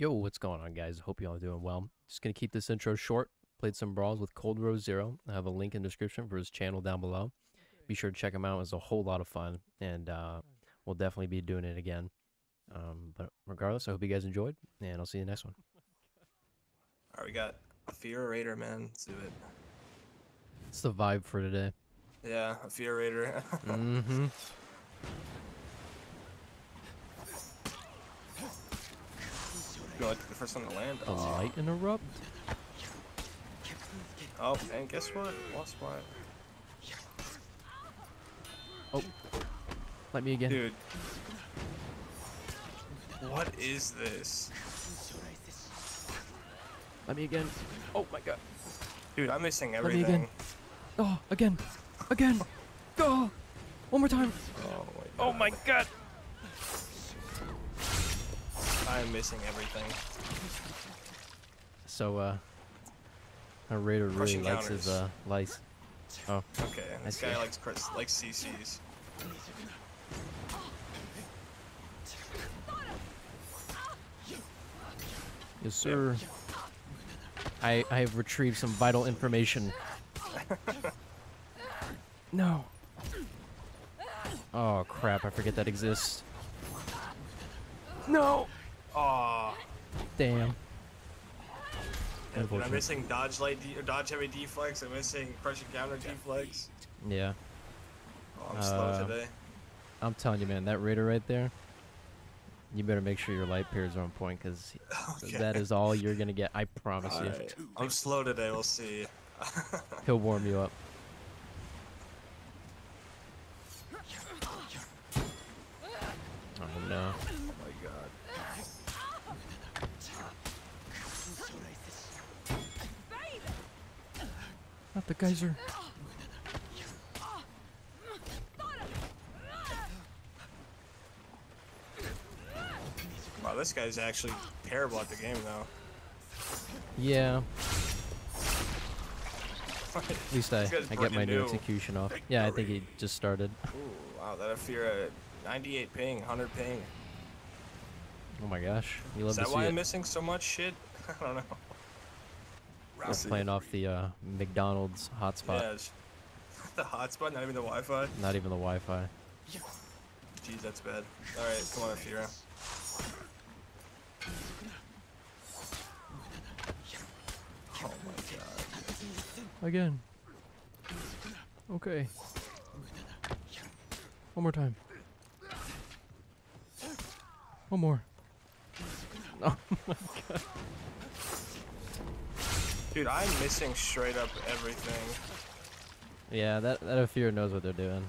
Yo, what's going on, guys? Hope you all are doing well. Just gonna keep this intro short. Played some brawls with Cold Rose Zero. I have a link in the description for his channel down below. Be sure to check him out. It's a whole lot of fun, and uh, we'll definitely be doing it again. Um, but regardless, I hope you guys enjoyed, and I'll see you next one. All right, we got a Fear Raider, man. Let's do it. It's the vibe for today. Yeah, a Fear Raider. Mm-hmm. You like the first one to land? The Oh, light interrupt. oh, and guess what? Lost my Oh, let me again. dude. What is this, Let me again. Oh my god. dude? I'm missing everything. Let me again. Oh, again, again. Go. One more time. Oh my. Oh my god. I'm missing everything. So, uh, our raider really Crushing likes his uh lice. Oh, Okay, this I guy see. likes Chris, likes CCs. yes, sir. I I have retrieved some vital information. no. Oh crap! I forget that exists. No. Oh, Damn. dude, I'm missing dodge light, de- dodge heavy deflects. I'm missing pressure counter deflects. Yeah. Oh, I'm slow Uh, today. I'm telling you, man, that raider right there. You better make sure your light pairs are on point, cause Okay. that is all you're gonna get. I promise you. Alright. I'm slow today. We'll see. He'll warm you up. Oh no. Oh my god. The geyser. Wow, this guy's actually terrible at the game though. Yeah. At least I, I get my new new. execution off. Yeah, I think he just started. Ooh, wow, that fear at 98 ping, 100 ping. Oh my gosh. You love Is to that see why it. I'm missing so much shit? I don't know. We're playing off the uh, McDonald's hotspot. Yeah, the hotspot, not even the Wi-Fi. Not even the Wi-Fi. Jeez, that's bad. All right, come on, Fira. Oh my god. Again. Okay. One more time. One more. Oh my god. Dude, I'm missing straight up everything. Yeah, that that Afir knows what they're doing.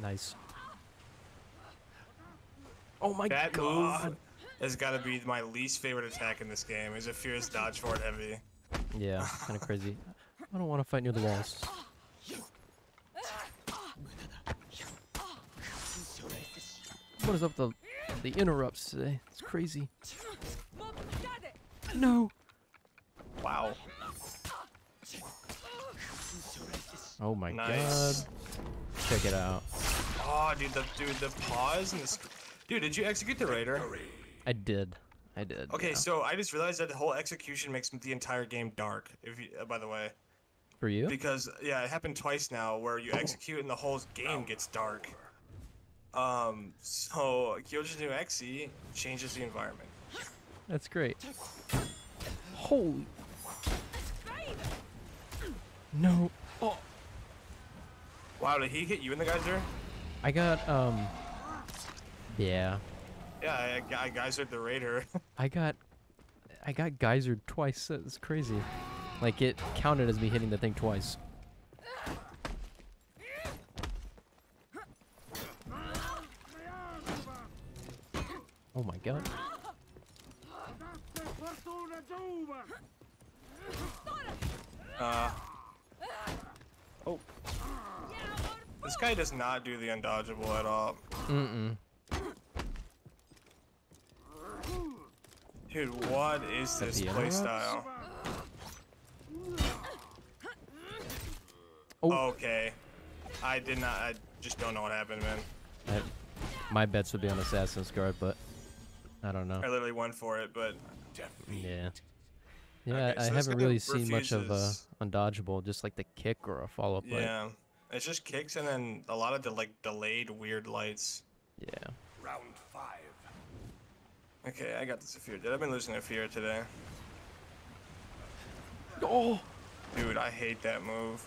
Nice. Oh my god. That god. move has got to be my least favorite attack in this game. Is Afeera's dodge forward heavy. Yeah, kind of crazy. I don't want to fight near the walls. What is up with the the interrupts today? It's crazy. No. Wow. Oh my Nice. god. Check it out. Oh, dude, the dude, the pause and the. Dude, did you execute the raider? I did. I did. Okay, yeah. so I just realized that the whole execution makes the entire game dark. If you, uh, by the way, For you? because yeah, it happened twice now where you execute and the whole game gets dark. Um, so Kyojin no Xe changes the environment. That's great. Holy. No. Oh. Wow, did he hit you in the geyser? I got um. Yeah. Yeah, I, I geysered the raider. I got. I got geysered twice. That's crazy. Like it counted as me hitting the thing twice. Oh my god. Uh. Oh. This guy does not do the undodgeable at all. Mm-mm. Dude, what is this playstyle? Oh. Okay. I did not. I just don't know what happened, man. I, my bets would be on Assassin's Guard, but I don't know. I literally went for it, but Yeah. Yeah, Okay, I so this haven't guy really seen much of uh, a undodgeable, just like the kick or a follow up. yeah, it's just kicks and then a lot of the like delayed weird lights. Yeah. Round five. Okay, I got the Saphir. Dude, I've been losing to Fear today. Oh. Dude, I hate that move.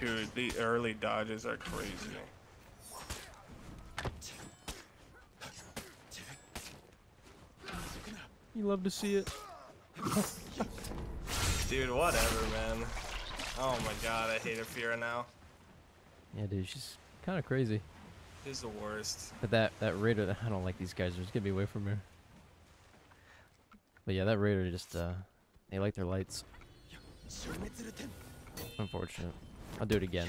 Dude, the early dodges are crazy. You love to see it. Dude, whatever, man. Oh my god, I hate Afeera now. Yeah, dude, she's kind of crazy. She's the worst. But that that raider, I don't like these guys. Just get me away from her. But yeah, that raider just uh, they like their lights. Unfortunate. I'll do it again.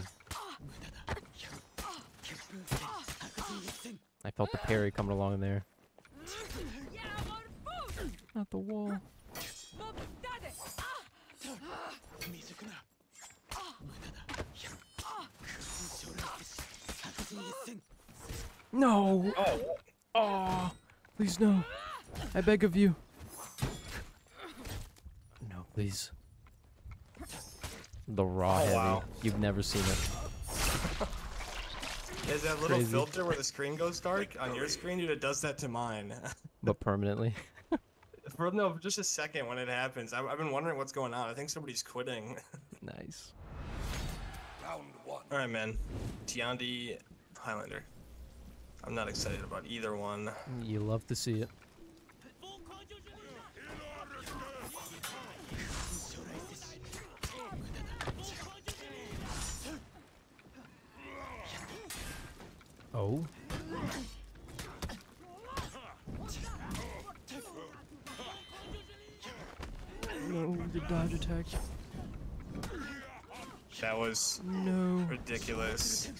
I felt the parry coming along there. Not the wall. No! Oh, Oh, please no. I beg of you. No, please. The raw Oh, heavy. wow. You've never seen it. is that little Crazy. filter where the screen goes dark? On your screen, dude, it does that to mine. But permanently. For no, for just a second when it happens. I, I've been wondering what's going on. I think somebody's quitting. nice. Round one. All right, man. Tiandi, Highlander. I'm not excited about either one. You love to see it. No, the dodge attack. That was No. ridiculous.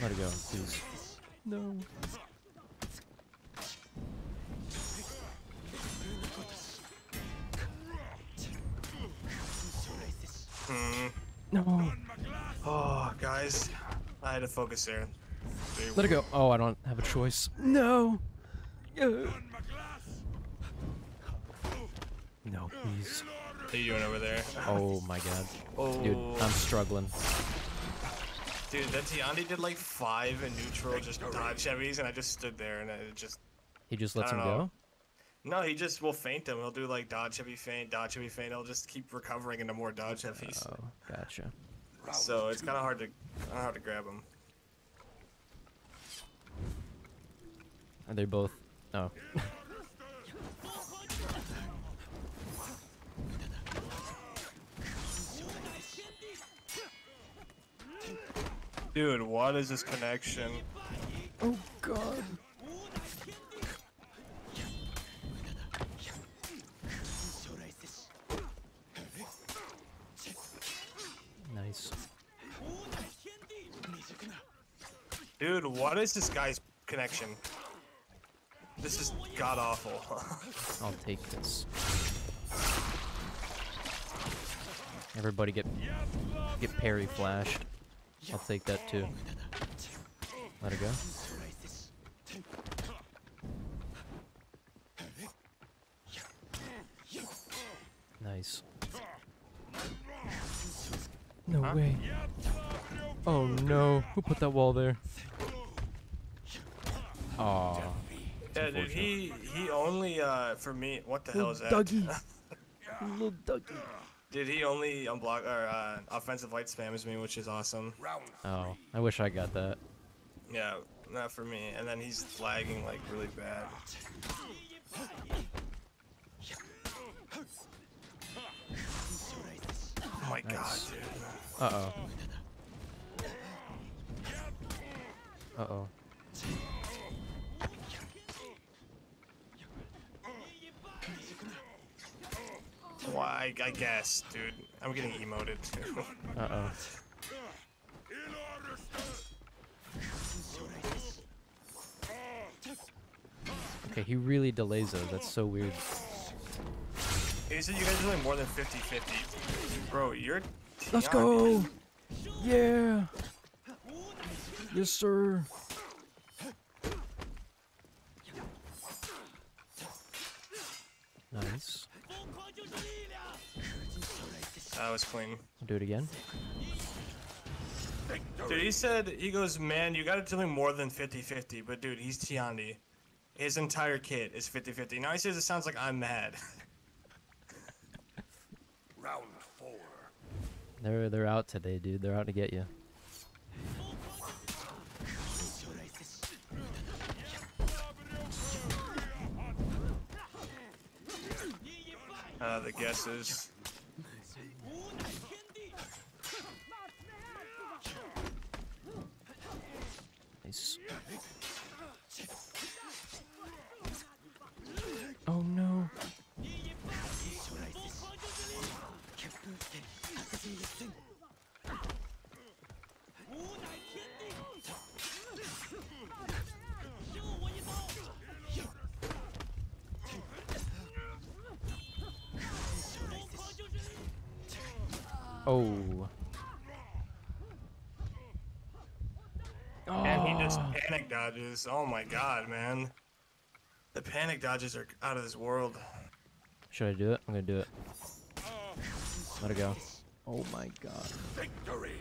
Let it go, please. No. Guys, I had to focus there. Dude, Let it go. Oh, I don't have a choice. No. Uh. No, please. What are you doing over there? Oh my god. Oh, Dude, I'm struggling. dude, that Tiandi did like five in neutral, just dodge heavies, and I just stood there, and it just He just lets him know. go? no, he just will feint him. He'll do like dodge heavy feint, dodge heavy feint. He'll just keep recovering into more dodge heavies. Oh, gotcha. Round So it's kind of hard to, kinda hard to grab them. Are they both? Oh. Dude, what is this connection? Oh god. Dude, what is this guy's connection? This is god awful. I'll take this. Everybody get get parry flashed. I'll take that too. Let it go. Nice. No Huh? way. Oh no. Who put that wall there? Aw. yeah, dude, he he only uh for me. What the hell is that? Dougie. Little Dougie. Dude, he only unblock or uh, offensive light spams me, which is awesome. Oh, I wish I got that. Yeah, not for me. And then he's lagging like really bad. Oh my god, dude. Uh oh. Uh oh. Why? I guess, dude. I'm getting emoted too. Uh oh. Okay, he really delays those. That's so weird. He said you guys are doing more than 50-50. Bro, you're Let's go! Yeah! Yes, sir. Nice. That was clean. Do it again. Dude, he said, he goes, man, you gotta do more than 50-50. But dude, he's Tiandi. His entire kit is 50-50. Now he says it sounds like I'm mad. Round four. They're they're out today, dude. They're out to get you. Uh, the guesses. Nice. Oh. And he just Ah. panic dodges. Oh my god, man. The panic dodges are out of this world. Should I do it? I'm gonna do it. Let it go. Oh my god. Victory.